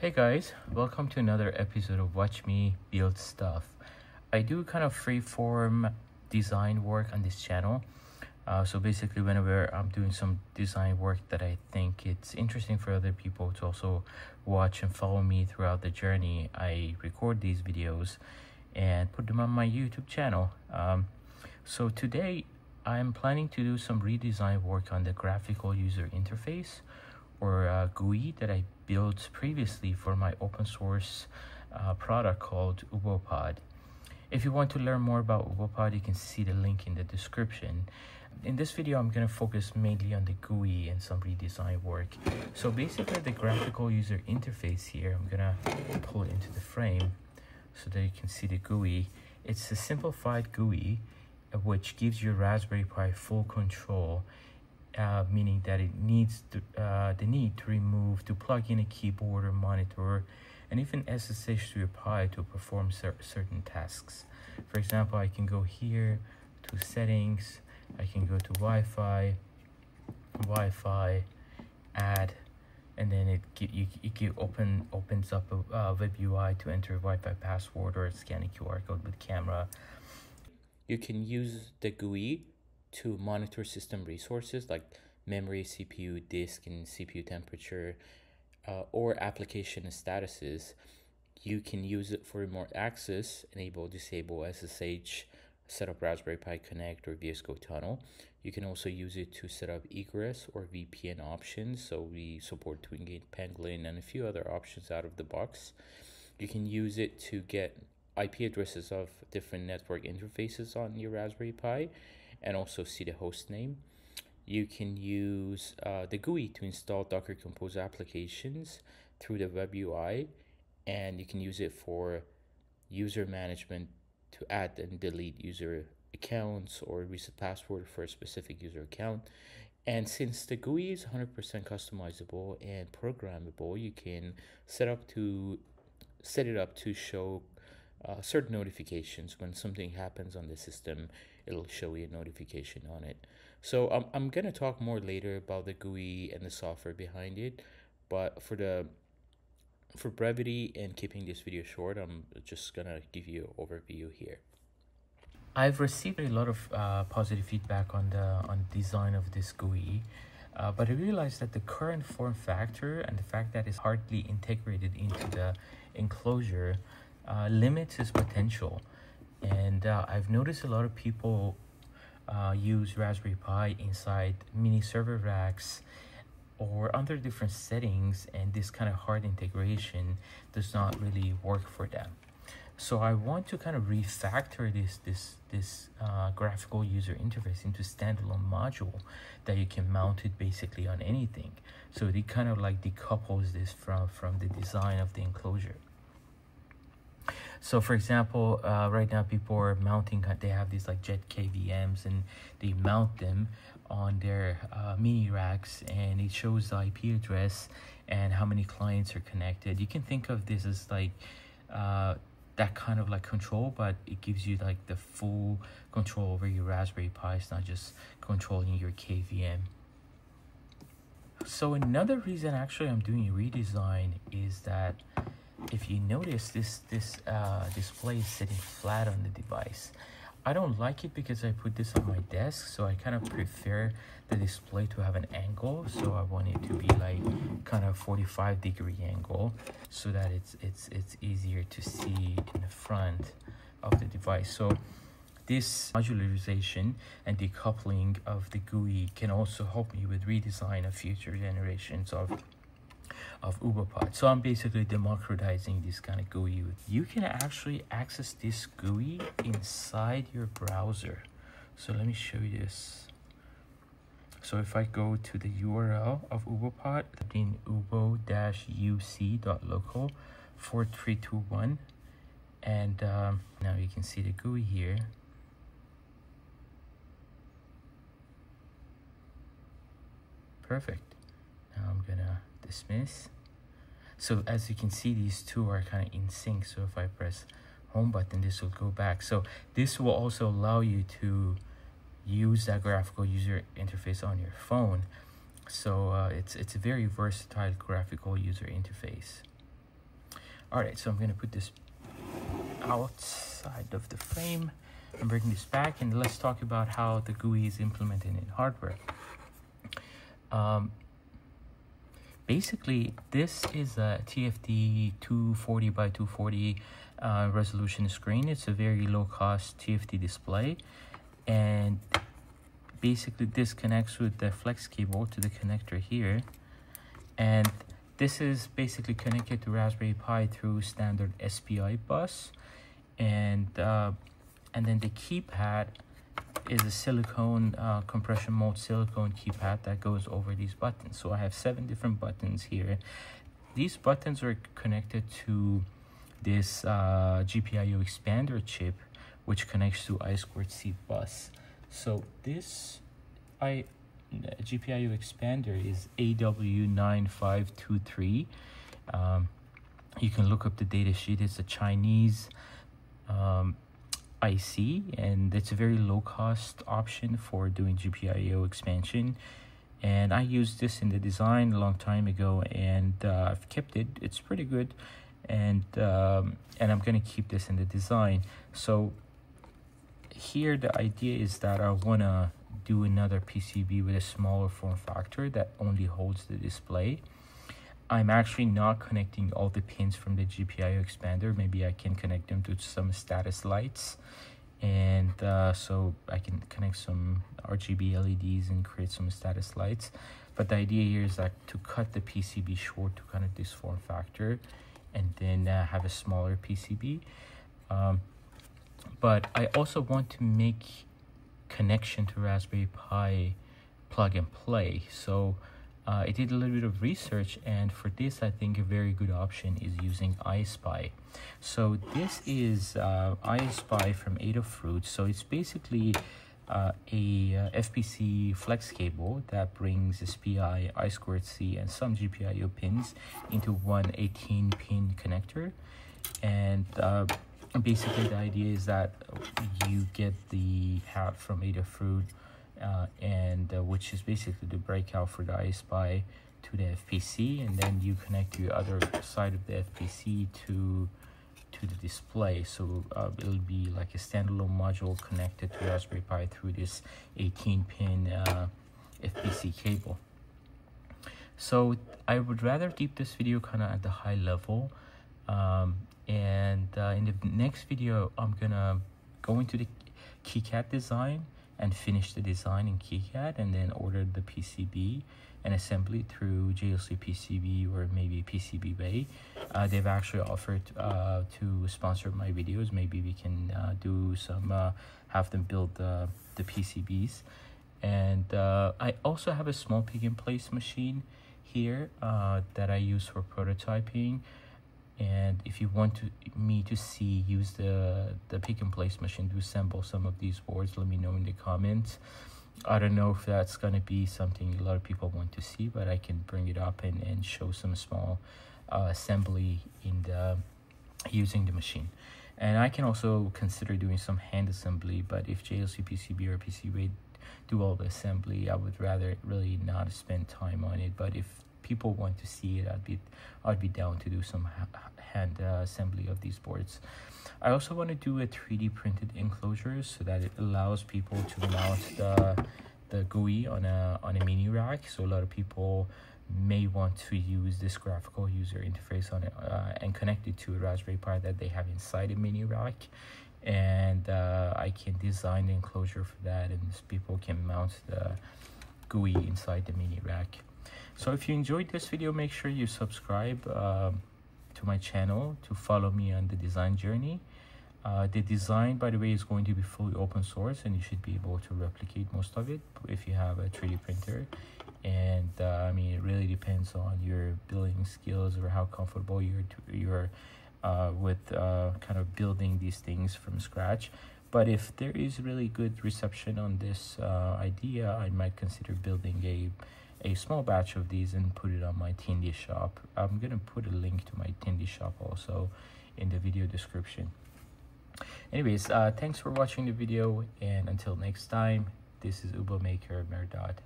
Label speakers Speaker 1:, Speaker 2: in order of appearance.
Speaker 1: Hey guys, welcome to another episode of Watch Me Build Stuff. I do kind of free-form design work on this channel. Uh, so basically whenever I'm doing some design work that I think it's interesting for other people to also watch and follow me throughout the journey, I record these videos and put them on my YouTube channel. Um, so today I'm planning to do some redesign work on the graphical user interface or uh, GUI that I built previously for my open source uh, product called UboPod. If you want to learn more about UboPod, you can see the link in the description. In this video, I'm going to focus mainly on the GUI and some redesign work. So basically the graphical user interface here, I'm going to pull it into the frame so that you can see the GUI. It's a simplified GUI uh, which gives your Raspberry Pi full control uh, meaning that it needs to, uh, the need to remove to plug in a keyboard or monitor and even SSH to Pi to perform cer certain tasks. For example, I can go here to settings, I can go to Wi-Fi, Wi-Fi, add, and then it you, you, you open opens up a web UI to enter a Wi-Fi password or scan a QR code with camera. You can use the GUI to monitor system resources like memory, CPU, disk, and CPU temperature, uh, or application statuses. You can use it for remote access, enable, disable SSH, set up Raspberry Pi Connect or VS Code Tunnel. You can also use it to set up egress or VPN options. So we support Twingate, Pangolin, and a few other options out of the box. You can use it to get IP addresses of different network interfaces on your Raspberry Pi and also see the host name. You can use uh, the GUI to install Docker Compose applications through the web UI, and you can use it for user management to add and delete user accounts or reset password for a specific user account. And since the GUI is 100% customizable and programmable, you can set up to set it up to show uh, certain notifications when something happens on the system it'll show you a notification on it so um, i'm going to talk more later about the gui and the software behind it but for the for brevity and keeping this video short i'm just going to give you an overview here I've received a lot of uh, positive feedback on the on design of this GUI, uh, but I realized that the current form factor and the fact that it's hardly integrated into the enclosure uh, limits its potential. And uh, I've noticed a lot of people uh, use Raspberry Pi inside mini server racks or under different settings and this kind of hard integration does not really work for them. So I want to kind of refactor this this this uh, graphical user interface into standalone module that you can mount it basically on anything. So it kind of like decouples this from from the design of the enclosure. So for example, uh, right now people are mounting, they have these like JetKVMs and they mount them on their uh, mini racks and it shows the IP address and how many clients are connected. You can think of this as like uh, that kind of like control, but it gives you like the full control over your Raspberry Pi. It's not just controlling your KVM. So another reason actually I'm doing redesign is that if you notice this this uh, display is sitting flat on the device. I don't like it because I put this on my desk so I kind of prefer the display to have an angle. So I want it to be like kind of 45 degree angle so that it's it's it's easier to see in the front of the device. So this modularization and decoupling of the GUI can also help me with redesign of future generations of of UboPod. So I'm basically democratizing this kind of GUI. You can actually access this GUI inside your browser. So let me show you this. So if I go to the URL of UboPod, in ubo-uc.local 4321, and um, now you can see the GUI here. Perfect. I'm dismiss. So as you can see, these two are kind of in sync. So if I press home button, this will go back. So this will also allow you to use that graphical user interface on your phone. So uh, it's, it's a very versatile graphical user interface. All right, so I'm gonna put this outside of the frame and bring this back and let's talk about how the GUI is implemented in hardware. Um, basically, this is a TFT 240 by 240 uh, resolution screen. It's a very low cost TFT display. And basically this connects with the flex cable to the connector here. And this is basically connected to Raspberry Pi through standard SPI bus. And uh, and then the keypad is a silicone uh, compression mode silicone keypad that goes over these buttons. So I have seven different buttons here. These buttons are connected to this uh, GPIO expander chip which connects to I2C bus. So this I GPIO expander is AW9523 um, you can look up the data sheet. It's a Chinese um, IC and it's a very low cost option for doing GPIO expansion. And I used this in the design a long time ago and uh, I've kept it. It's pretty good and um, and I'm gonna keep this in the design. So here the idea is that I wanna do another PCB with a smaller form factor that only holds the display I'm actually not connecting all the pins from the GPIO expander. Maybe I can connect them to some status lights. And uh, so I can connect some RGB LEDs and create some status lights. But the idea here is that to cut the PCB short to kind of this form factor and then uh, have a smaller PCB. Um, but I also want to make connection to Raspberry Pi plug and play. So uh, I did a little bit of research and for this I think a very good option is using EYESPI. So this is uh, EYESPI from Adafruit. So it's basically uh, a uh, FPC flex cable that brings SPI, I2C and some GPIO pins into one 18 pin connector. And uh, basically the idea is that you get the hat from Adafruit uh, and uh, which is basically the breakout for the EYESPI to the FPC and then you connect the other side of the FPC to to the display so uh, it'll be like a standalone module connected to Raspberry Pi through this 18 pin uh, FPC cable so I would rather keep this video kind of at the high level um, and uh, in the next video I'm gonna go into the KiCad design and finish the design in KiCad and then order the PCB and assembly through JLCPCB or maybe PCBWay. Uh, they've actually offered uh, to sponsor my videos. Maybe we can uh, do some, uh, have them build the PCBs. And uh, I also have a small pick and place machine here uh, that I use for prototyping and if you want to, me to see use the the pick and place machine to assemble some of these boards let me know in the comments. I don't know if that's going to be something a lot of people want to see but i can bring it up and, and show some small uh, assembly in the using the machine. And i can also consider doing some hand assembly but if JLCPCB or pcb do all the assembly i would rather really not spend time on it. But if people want to see it i'd be i'd be down to do some hand uh, assembly of these boards. I also want to do a 3d printed enclosure so that it allows people to mount the the GUI on a on a mini rack. So a lot of people may want to use this graphical user interface on it uh, and connect it to a Raspberry Pi that they have inside a mini rack. And uh, I can design the enclosure for that and people can mount the GUI inside the mini rack so if you enjoyed this video make sure you subscribe uh, to my channel to follow me on the design journey. Uh, the design by the way is going to be fully open source and you should be able to replicate most of it if you have a 3d printer. And uh, I mean it really depends on your building skills or how comfortable you're you're uh, with uh, kind of building these things from scratch. But if there is really good reception on this uh, idea I might consider building a a small batch of these and put it on my Tindie shop. I'm gonna put a link to my Tindie shop also in the video description. Anyways, uh, thanks for watching the video and until next time, this is Ubo Maker Mehrdad.